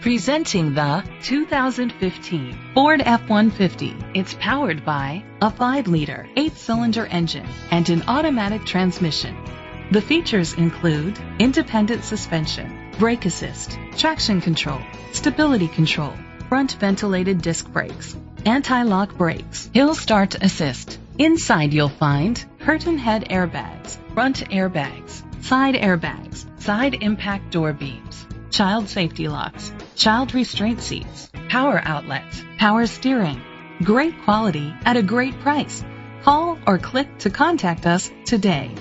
Presenting the 2015 Ford F-150. It's powered by a 5-liter, 8-cylinder engine and an automatic transmission. The features include independent suspension, brake assist, traction control, stability control, front ventilated disc brakes, anti-lock brakes, hill start assist. Inside you'll find curtain head airbags, front airbags, side airbags, side impact door beams, child safety locks, child restraint seats, power outlets, power steering. Great quality at a great price. Call or click to contact us today.